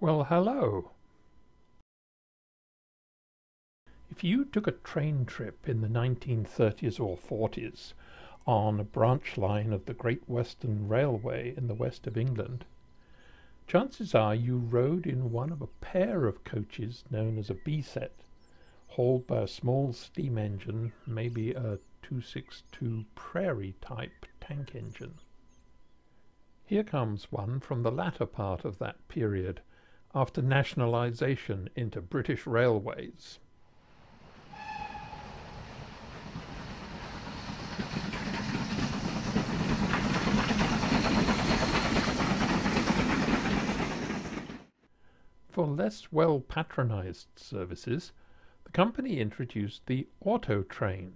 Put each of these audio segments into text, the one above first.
Well, hello. If you took a train trip in the 1930s or 40s on a branch line of the Great Western Railway in the west of England, chances are you rode in one of a pair of coaches known as a B-set, hauled by a small steam engine, maybe a 262 Prairie type tank engine. Here comes one from the latter part of that period, after nationalisation into British Railways. For less well patronized services, the company introduced the auto train,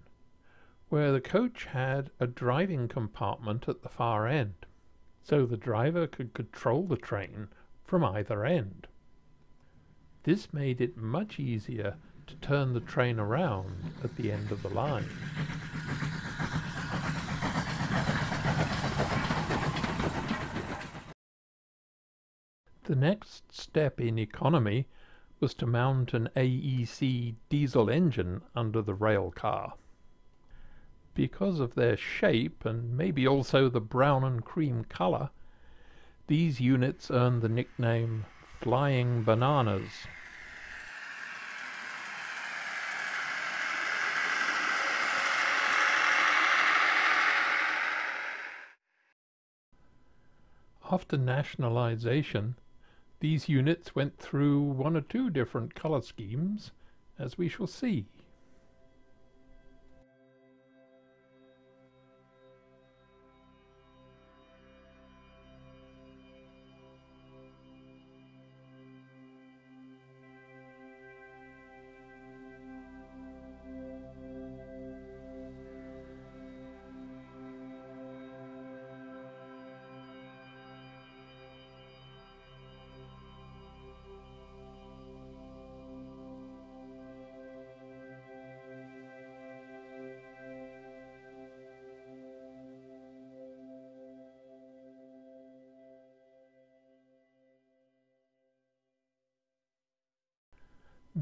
where the coach had a driving compartment at the far end, so the driver could control the train from either end. This made it much easier to turn the train around at the end of the line. The next step in economy was to mount an AEC diesel engine under the rail car. Because of their shape and maybe also the brown and cream color, these units earned the nickname Flying Bananas. After nationalization, these units went through one or two different color schemes, as we shall see.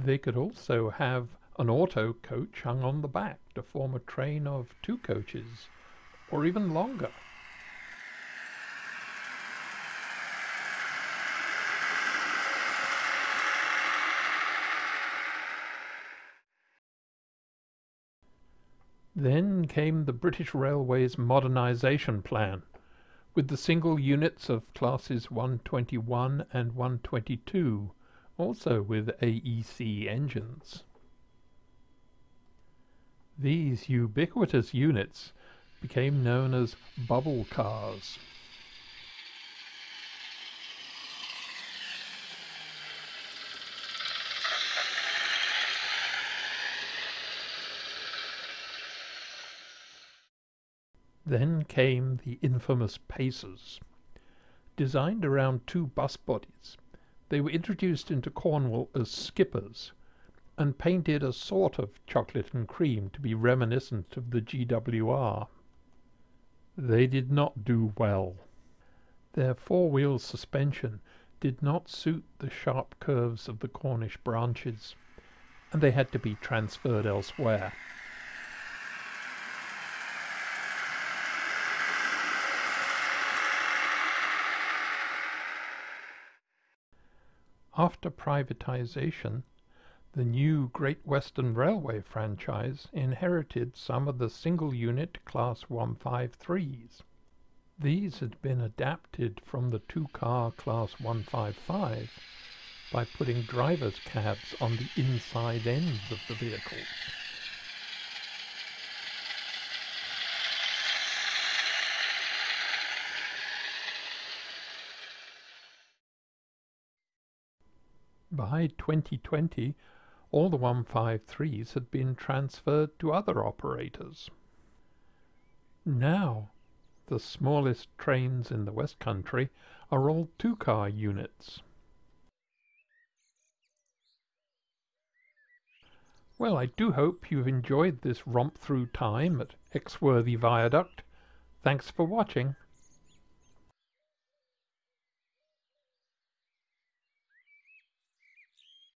They could also have an auto coach hung on the back to form a train of two coaches, or even longer. Then came the British Railways modernisation plan, with the single units of classes 121 and 122 also with AEC engines. These ubiquitous units became known as bubble cars. Then came the infamous Pacers, designed around two bus bodies they were introduced into Cornwall as skippers, and painted a sort of chocolate and cream to be reminiscent of the GWR. They did not do well. Their four-wheel suspension did not suit the sharp curves of the Cornish branches, and they had to be transferred elsewhere. After privatization, the new Great Western Railway franchise inherited some of the single-unit Class 153s. These had been adapted from the two-car Class 155 by putting driver's cabs on the inside ends of the vehicles. By 2020, all the 153s had been transferred to other operators. Now, the smallest trains in the West Country are all two-car units. Well, I do hope you've enjoyed this romp through time at Exworthy Viaduct. Thanks for watching.